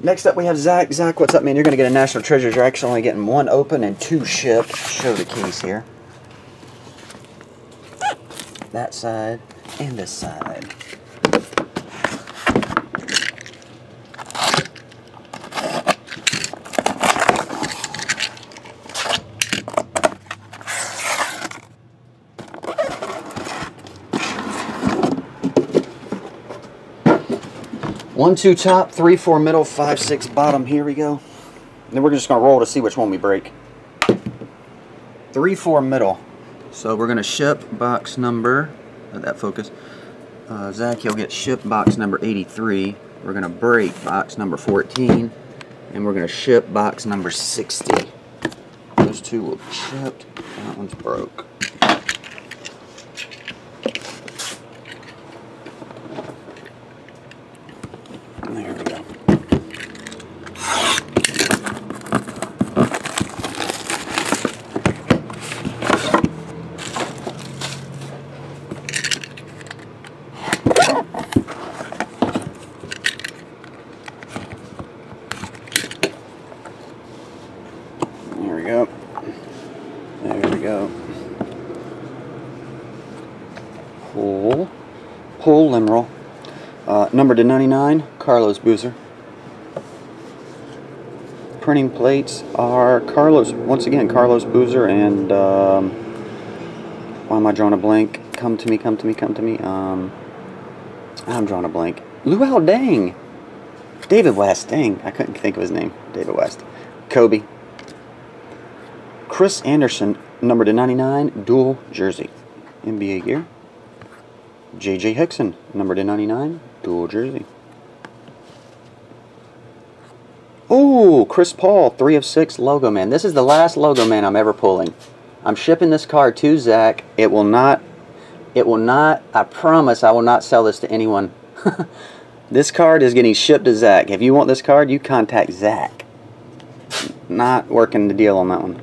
Next up we have Zac. Zac, what's up, man? You're going to get a National Treasures. You're actually only getting one open and two shipped. Show the keys here. That side and this side. One, two top, three, four middle, five, six bottom. Here we go. And then we're just going to roll to see which one we break. Three, four middle. So we're going to ship box number, let that focus. Uh, Zac, you'll get ship box number 83. We're going to break box number 14. And we're going to ship box number 60. Those two will be shipped. That one's broke. There we go. There we go. There we go. Pull. Pull Limeral. Uh, number to 99, Carlos Boozer. Printing plates are Carlos, once again, Carlos Boozer and, um, why am I drawing a blank? Come to me, come to me, come to me. Um, I'm drawing a blank. Luol Deng. David West, dang, I couldn't think of his name. David West. Kobe. Chris Andersen, number to 99, dual jersey. NBA gear. J.J. Hickson, number to 99, dual jersey. Oh, Chris Paul, 3 of 6 logo man. This is the last logo man I'm ever pulling. I'm shipping this card to Zac. It will not, it will not, I promise I will not sell this to anyone. this card is getting shipped to Zac. If you want this card, you contact Zac. Not working the deal on that one.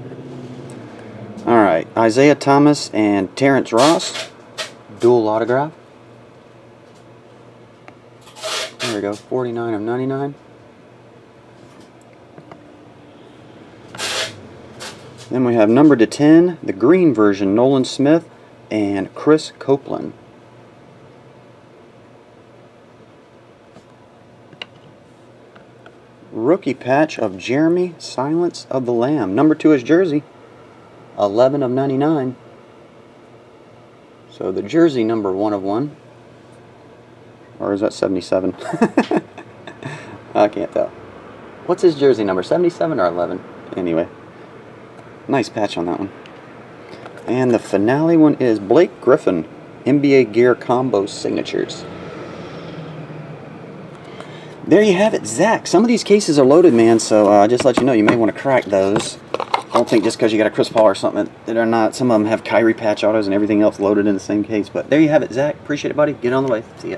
Alright, Isaiah Thomas and Terrence Ross. Dual autograph. There we go, 49 of 99. Then we have number to 10, the green version, Nolan Smith and Chris Copeland. Rookie patch of Jeremy Silence of the Lamb. Number 2 is jersey. 11 of 99. So the jersey number 1 of 1. Or is that 77? I can't tell. What's his jersey number? 77 or 11? Anyway. Nice patch on that one. And the finale one is Blake Griffin. NBA Gear Combo Signatures. There you have it, Zac. Some of these cases are loaded, man, so uh, just let you know, you may want to crack those. I don't think just because you got a Chris Paul or something that are not. Some of them have Kyrie patch autos and everything else loaded in the same case. But there you have it, Zac. Appreciate it, buddy. Get on the way. See ya.